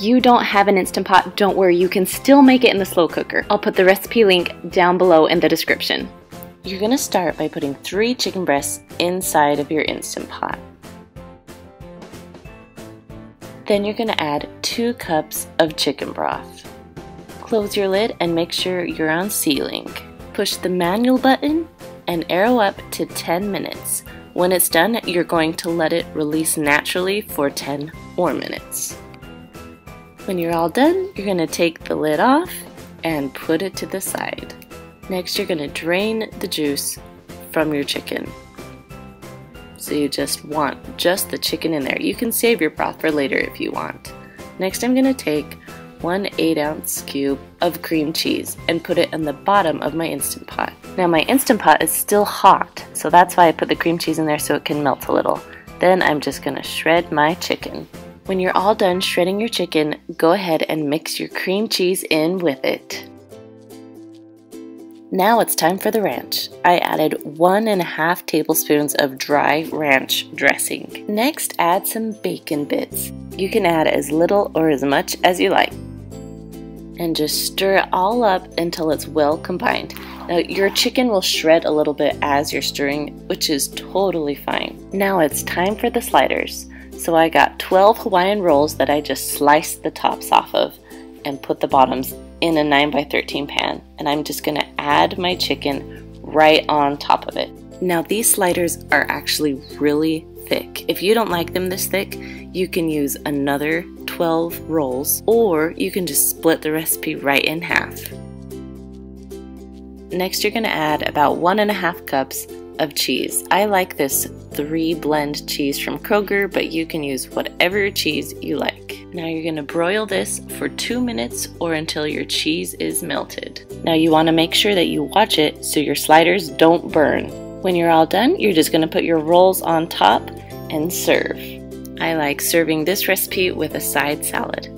you don't have an Instant Pot, don't worry, you can still make it in the slow cooker. I'll put the recipe link down below in the description. You're gonna start by putting three chicken breasts inside of your Instant Pot. Then you're gonna add two cups of chicken broth. Close your lid and make sure you're on sealing. Push the manual button and arrow up to 10 minutes. When it's done, you're going to let it release naturally for 10 more minutes. When you're all done, you're going to take the lid off and put it to the side. Next, you're going to drain the juice from your chicken. So you just want just the chicken in there. You can save your broth for later if you want. Next, I'm going to take one 8 ounce cube of cream cheese and put it in the bottom of my Instant Pot. Now my Instant Pot is still hot, so that's why I put the cream cheese in there so it can melt a little. Then I'm just gonna shred my chicken. When you're all done shredding your chicken, go ahead and mix your cream cheese in with it. Now it's time for the ranch. I added one and a half tablespoons of dry ranch dressing. Next, add some bacon bits. You can add as little or as much as you like and just stir it all up until it's well combined. Now your chicken will shred a little bit as you're stirring, which is totally fine. Now it's time for the sliders. So I got 12 Hawaiian rolls that I just sliced the tops off of and put the bottoms in a 9 by 13 pan. And I'm just gonna add my chicken right on top of it. Now these sliders are actually really thick. If you don't like them this thick, you can use another 12 rolls, or you can just split the recipe right in half. Next, you're going to add about one and a half cups of cheese. I like this three blend cheese from Kroger, but you can use whatever cheese you like. Now you're going to broil this for two minutes or until your cheese is melted. Now you want to make sure that you watch it so your sliders don't burn. When you're all done, you're just going to put your rolls on top and serve. I like serving this recipe with a side salad.